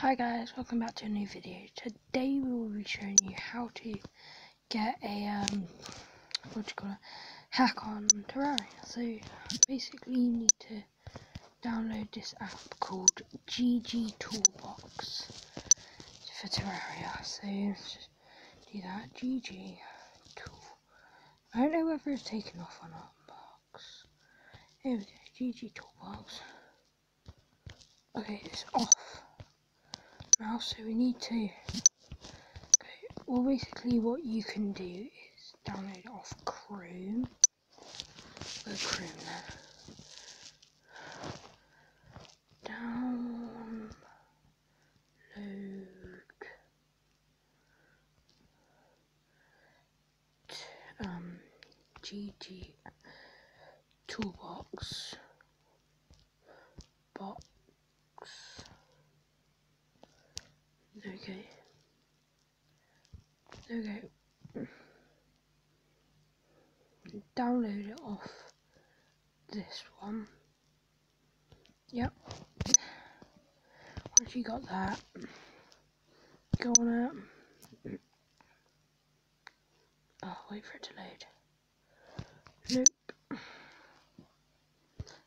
Hi guys, welcome back to a new video. Today we will be showing you how to get a, um, what do you call it, hack on Terraria. So basically you need to download this app called GG Toolbox for Terraria. So just do that, GG Tool. I don't know whether it's taken off or not. Box. Here we go, GG Toolbox. Okay, it's off now so we need to well basically what you can do is download off Chrome. Go Chrome there. Download um GG toolbox box Okay. Okay. Download it off this one. Yep. Once you got that, go on it. Oh, wait for it to load. Nope.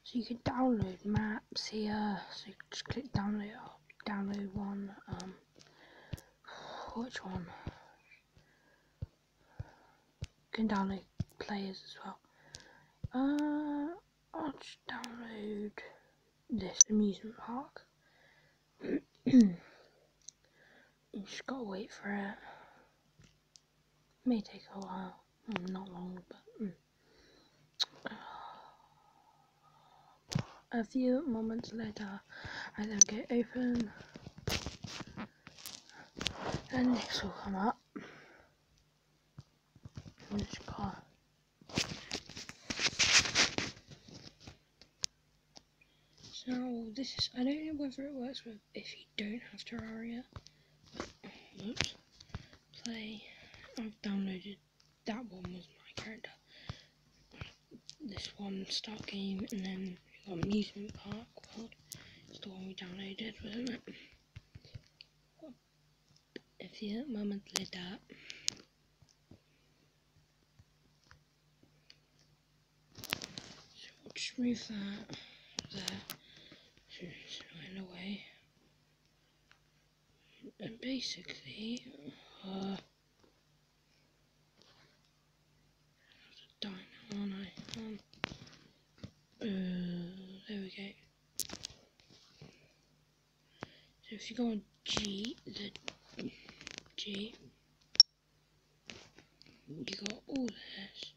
So you can download maps here. So just click download download one. Um, which one? Can download players as well. Uh, I'll just download this amusement park. you just gotta wait for it. May take a while, mm, not long, but mm. a few moments later, I then get open and this will come up. In this car. So this I don't know whether it works with if you don't have Terraria. Oops. Play. I've downloaded that one was my character. This one start game and then we got amusement park world. It's the one we downloaded, wasn't it? a few moments later. So we'll just move that there. In a way. And basically, uh, I? Um, uh, there we go. So if you go on G, the G. You got all this.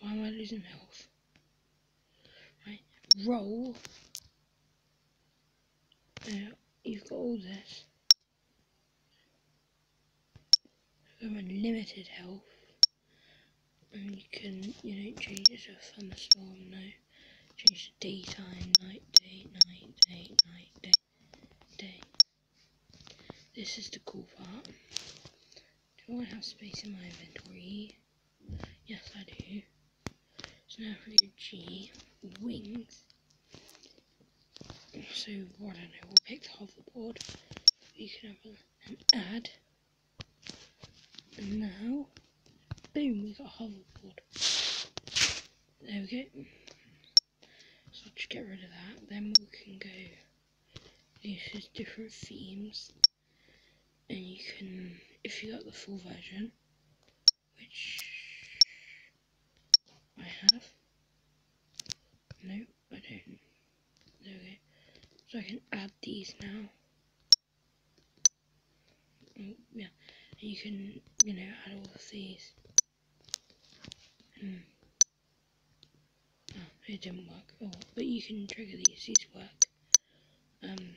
Why am I losing health? Right, roll. Now, you've got all this. Got unlimited health. And you can, you know, change it to a thunderstorm, no. Change the daytime, night, day, night, day, night, day, day. This is the cool part. Do I have space in my inventory? Yes, I do. So now for your G, wings. So, I don't know, we'll pick the hoverboard. You can have an add. And now, boom, we've got a hoverboard. There we go. So I'll just get rid of that. Then we can go, this is different themes and you can, if you got the full version, which I have, no, I don't, there we go, so I can add these now, oh, yeah, and you can, you know, add all of these, oh, it didn't work, oh, but you can trigger these, these work, um,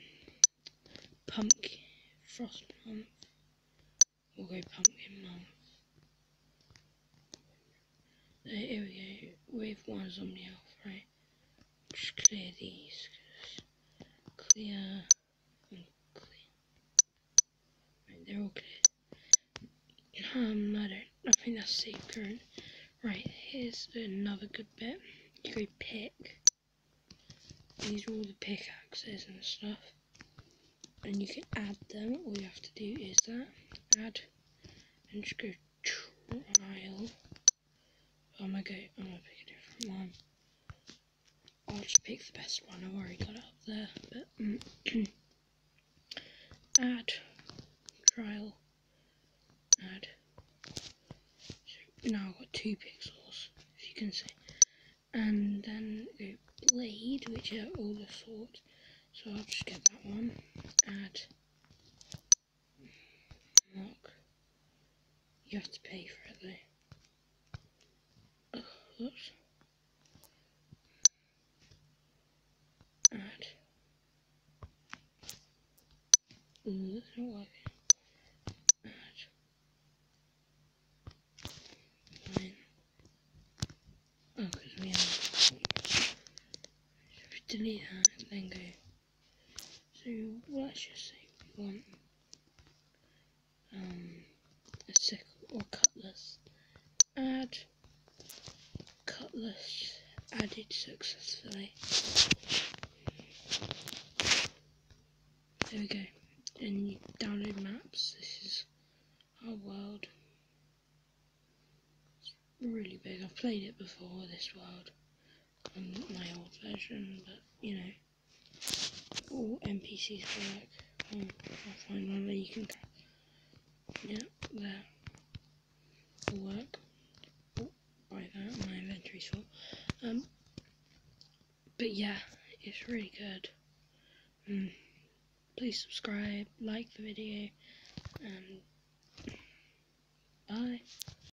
pumpkin, frost moon. We'll go pumpkin moon. There, here we go. Wave one zombie elf, right? Just clear these. Clear and. Right, they're clear. Um, I don't. I think that's safe current. Right, here's another good bit. You go pick. These are all the pickaxes and stuff. and you can add them. All you have to do is that add and just go trial. Oh my god, I'm gonna pick a different one. I'll just pick the best one. I've already got it up there, but um, add trial add. So now I've got two pixels, if you can see, and then go blade, which are all the sorts. So I'll just get that one. Add mark. You have to pay for it though. Oh, oops. Add. Ooh, that's not working. Add. Fine. Oh, because we have. So delete that then go. So let's just say we want um, a sickle or cutlass. Add cutlass added successfully. There we go. And you download maps. This is our world. It's really big. I've played it before, this world, version, but you know, all NPCs work. I'll, I'll find one that you can. Yeah, there. Will work. Oh, buy that. My inventory's full. Um, but yeah, it's really good. Mm. Please subscribe, like the video, and bye.